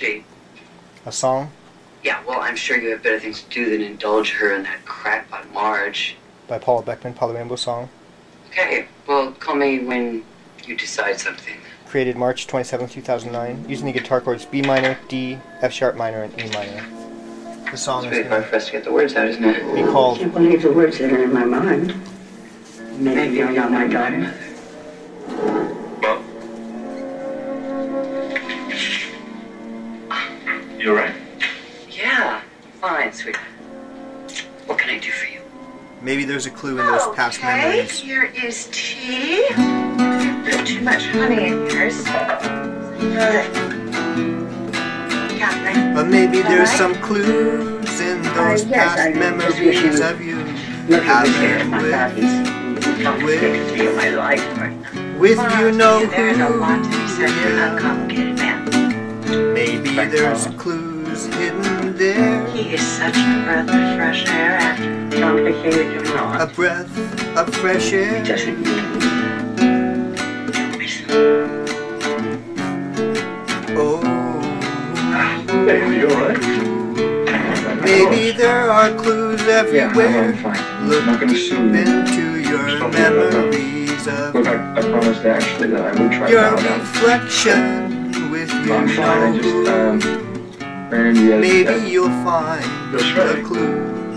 Jade. A song Yeah, well, I'm sure you have better things to do than indulge her in that crackpot Marge. by Paul Beckman, Palu the Rainbow Song. Okay, well, call me when you decide something. Created March 27, 2009, using the guitar chords B minor, D, F sharp minor, and E minor. The song It's is really hard for us to get the words out, isn't it? to be I called can't believe the words that are in my mind. Maybe you're not my daughter. You're right. Yeah, fine, sweetheart. What can I do for you? Maybe there's a clue in those past Okay, memories. here is tea. Put too much honey in yours. You. Catherine. But maybe there's Alright. some clues in those Uh, yes, past I memories you of you Look at this here. having I with, thought he's complicated to be my life. with you I'll know There's a lot to be who. said for an Yeah. Uncomplicated man. Maybe there's clues hidden there. He is such a breath of fresh air after Complicated or A breath of fresh air. It doesn't mean Oh. Hey, you all right? Maybe there are clues Yeah, everywhere. I'm fine. I'm not gonna sue you. into your memories of Look, I, I promised Ashley that I would try to your find out. reflection with you. I'm fine. I just, um, Randy has. Maybe you'll find the clue.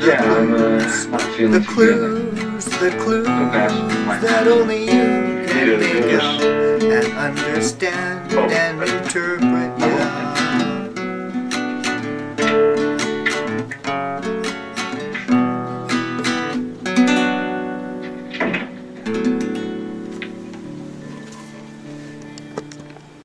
The Yeah, I'm uh, clues, not feeling the clues, the clues The that only you can make of out and understand Oh. and interpret.